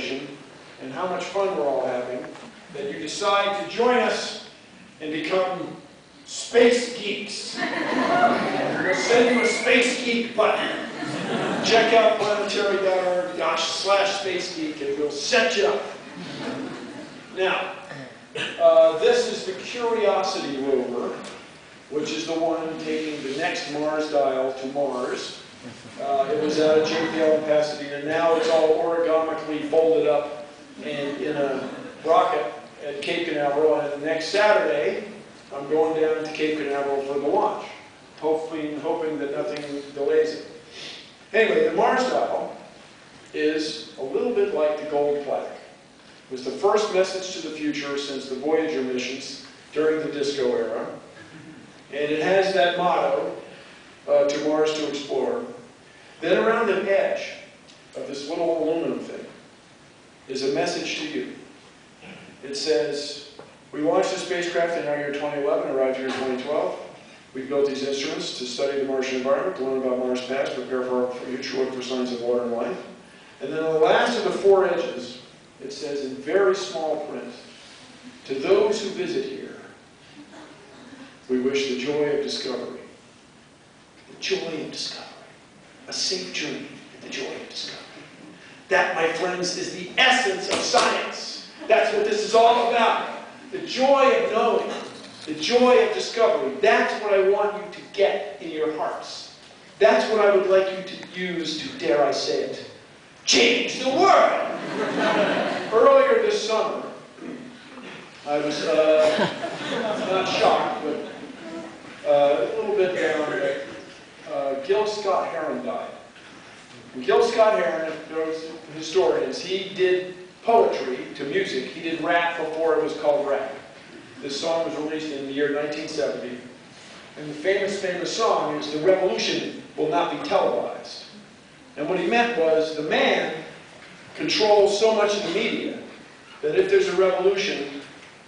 celebration and how much fun we're all having that you decide to join us and become space geeks. we'll send you a space geek button. Check out planetary.org slash space geek and we'll set you up. Now, uh, this is the Curiosity rover, which is the one taking the next Mars dial to Mars. Uh, it was out of JPL in Pasadena. Now it's all origamically folded up in a rocket at Cape Canaveral. And next Saturday, I'm going down to Cape Canaveral for the launch, hoping, hoping that nothing delays it. Anyway, the Mars dial is a little bit like the gold plaque. It was the first message to the future since the Voyager missions during the disco era. And it has that motto, uh, to Mars to explore. Then around the edge of this little aluminum thing is a message to you. It says, we launched the spacecraft in our year 2011, arrived here in 2012. We built these instruments to study the Martian environment, to learn about Mars' past, prepare for our future, look for signs of water and life. And then on the last of the four edges, it says in very small print, to those who visit here, we wish the joy of discovery. The joy of discovery. A safe journey and the joy of discovery. That, my friends, is the essence of science. That's what this is all about. The joy of knowing, the joy of discovery. That's what I want you to get in your hearts. That's what I would like you to use to, dare I say it, change the world. Earlier this summer, I was uh, not shocked, but uh, a little bit uh, Gil Scott Heron died. And Gil Scott Heron, those historians, he did poetry to music. He did rap before it was called rap. This song was released in the year 1970. And the famous, famous song is, The Revolution Will Not Be Televised. And what he meant was, the man controls so much of the media that if there's a revolution,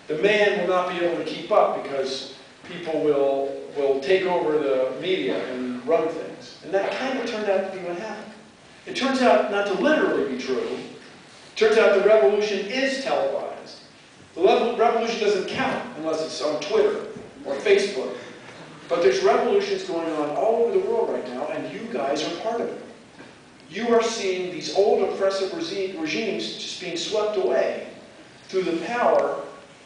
the man will not be able to keep up because people will, will take over the media and run things. And that kind of turned out to be what happened. It turns out not to literally be true. It turns out the revolution is televised. The revolution doesn't count unless it's on Twitter or Facebook. But there's revolutions going on all over the world right now, and you guys are part of it. You are seeing these old oppressive regimes just being swept away through the power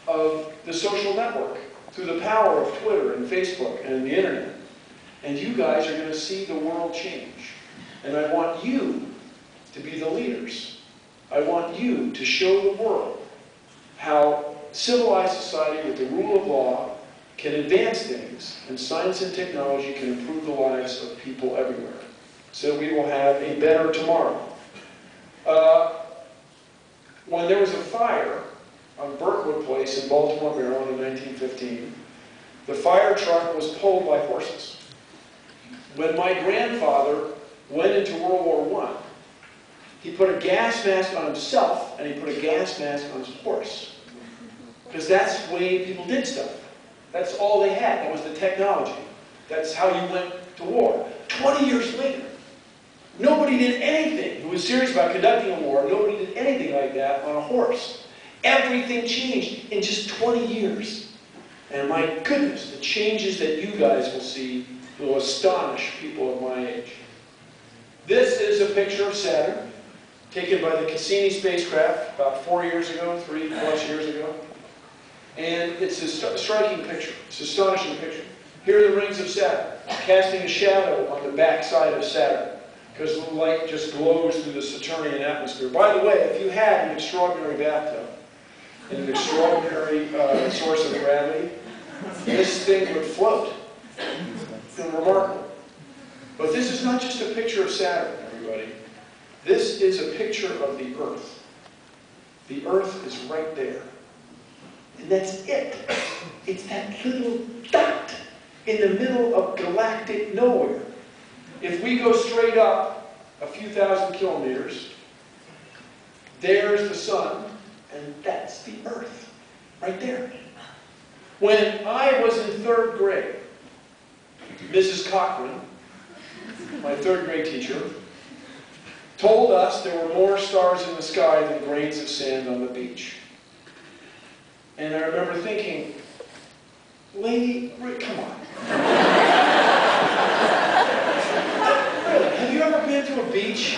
of the social network, through the power of Twitter and Facebook and the internet. And you guys are going to see the world change. And I want you to be the leaders. I want you to show the world how civilized society with the rule of law can advance things, and science and technology can improve the lives of people everywhere. So we will have a better tomorrow. Uh, when there was a fire on Burkwood Place in Baltimore, Maryland in 1915, the fire truck was pulled by horses. When my grandfather went into World War I, he put a gas mask on himself and he put a gas mask on his horse. Because that's the way people did stuff. That's all they had. That was the technology. That's how you went to war. 20 years later, nobody did anything who was serious about conducting a war. Nobody did anything like that on a horse. Everything changed in just 20 years. And my goodness, the changes that you guys will see will astonish people of my age. This is a picture of Saturn, taken by the Cassini spacecraft about four years ago, three plus years ago. And it's a striking picture. It's an astonishing picture. Here are the rings of Saturn, casting a shadow on the backside of Saturn, because the light just glows through the Saturnian atmosphere. By the way, if you had an extraordinary bathtub and an extraordinary uh, source of gravity, this thing would float and remarkable. But this is not just a picture of Saturn, everybody. This is a picture of the Earth. The Earth is right there. And that's it. It's that little dot in the middle of galactic nowhere. If we go straight up a few thousand kilometers, there's the sun, and that's the Earth, right there. When I was in third grade, Mrs. Cochran, my third grade teacher, told us there were more stars in the sky than grains of sand on the beach. And I remember thinking, lady, come on. really, have you ever been to a beach?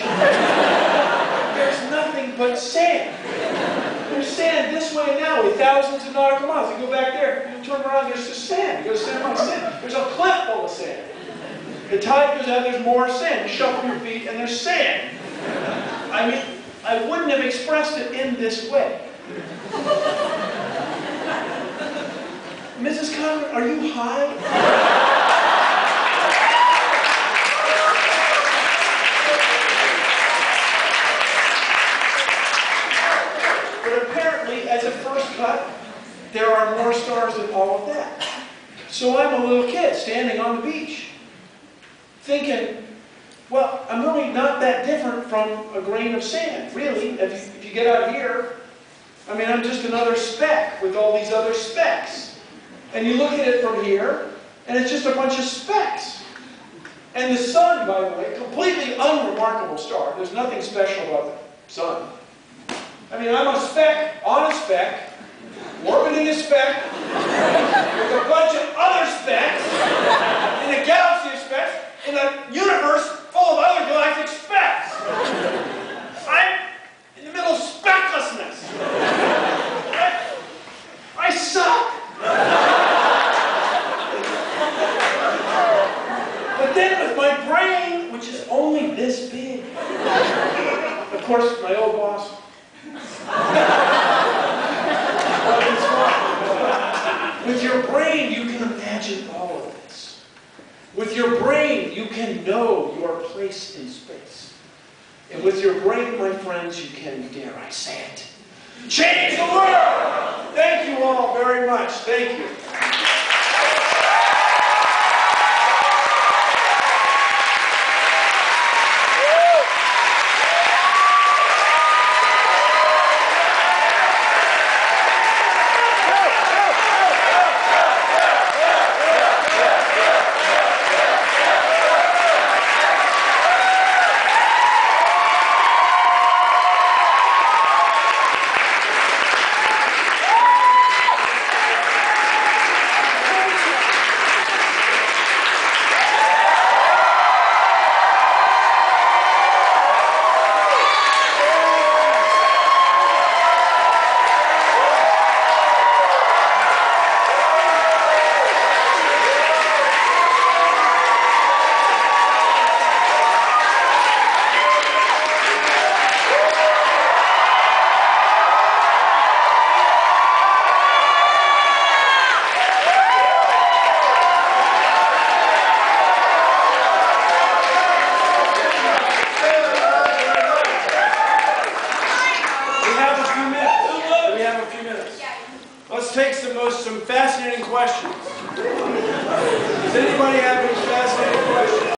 There's nothing but sand. There's sand this way that way, thousands of nautical miles. You go back there, you turn around, there's just sand. You go sand on sand. There's a cliff full of sand. The tide goes out, there's more sand. You shuffle your feet, and there's sand. I mean, I wouldn't have expressed it in this way. Mrs. Conrad, are you high? But apparently, as a first cut, there are more stars than all of that. So I'm a little kid standing on the beach, thinking, well, I'm really not that different from a grain of sand, really. If you, if you get out here, I mean, I'm just another speck with all these other specks. And you look at it from here, and it's just a bunch of specks. And the sun, by the way, completely unremarkable star. There's nothing special about the sun. I mean, I'm a speck on a speck, orbiting a speck, with a bunch of other specks, in a galaxy of specks, in a universe full of other galactic specks. I'm in the middle of specklessness. I, I suck. But then with my brain, which is only this big, of course, my old boss, with your brain, you can imagine all of this. With your brain, you can know your place in space. And with your brain, my friends, you can, dare I say it, change the world! Thank you all very much. Thank you.